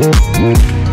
Woof, woof.